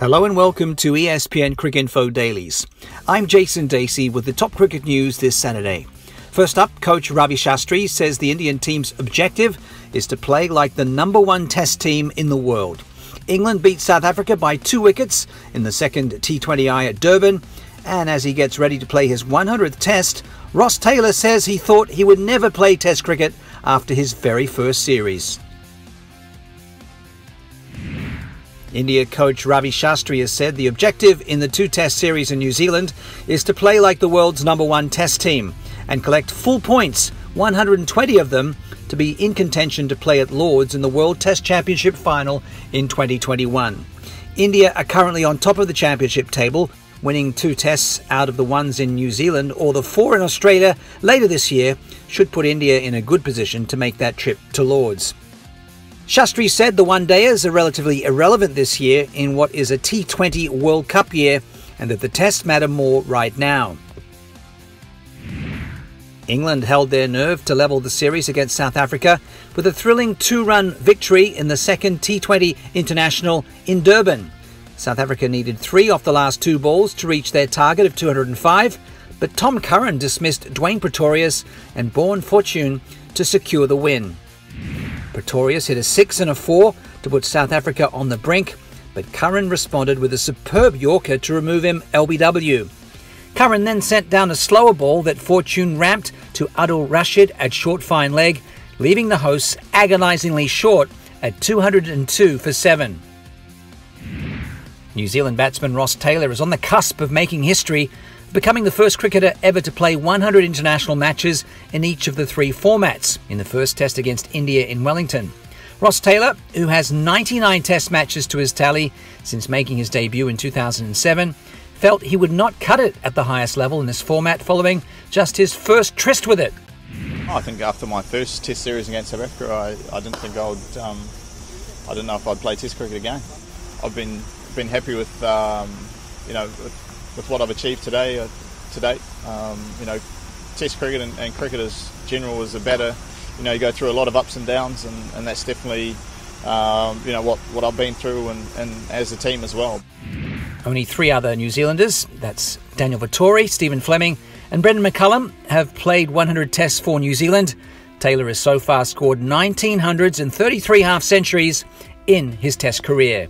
Hello and welcome to ESPN Cricket Info Dailies. I'm Jason Dasey with the top cricket news this Saturday. First up, coach Ravi Shastri says the Indian team's objective is to play like the number one test team in the world. England beat South Africa by two wickets in the second T20I at Durban, and as he gets ready to play his 100th test, Ross Taylor says he thought he would never play test cricket after his very first series. India coach Ravi Shastri has said the objective in the two test series in New Zealand is to play like the world's number one test team and collect full points, 120 of them, to be in contention to play at Lords in the World Test Championship final in 2021. India are currently on top of the championship table, winning two tests out of the ones in New Zealand or the four in Australia later this year should put India in a good position to make that trip to Lords. Shastri said the one dayers are relatively irrelevant this year in what is a T20 World Cup year and that the tests matter more right now. England held their nerve to level the series against South Africa with a thrilling two run victory in the second T20 International in Durban. South Africa needed three off the last two balls to reach their target of 205, but Tom Curran dismissed Dwayne Pretorius and Bjorn Fortuin to secure the win. Pretorius hit a 6 and a 4 to put South Africa on the brink, but Curran responded with a superb Yorker to remove him LBW. Curran then sent down a slower ball that Fortuin ramped to Adil Rashid at short fine leg, leaving the hosts agonisingly short at 202 for 7. New Zealand batsman Ross Taylor is on the cusp of making history becoming the first cricketer ever to play 100 international matches in each of the three formats in the first test against India in Wellington. Ross Taylor, who has 99 test matches to his tally since making his debut in 2007, felt he would not cut it at the highest level in this format following just his first tryst with it. I think after my first test series against South Africa, I, I didn't think I would, um, I didn't know if I'd play test cricket again. I've been, been happy with, um, you know, with with what I've achieved today, uh, to date. Um, you know, Test cricket and, and, cricket as general is a better. You know, you go through a lot of ups and downs, and, and that's definitely um, you know what, what I've been through, and, and as a team as well. Only three other New Zealanders, that's Daniel Vettori, Stephen Fleming, and Brendon McCullum, have played 100 tests for New Zealand. Taylor has so far scored 19 hundreds and 33 half centuries in his test career.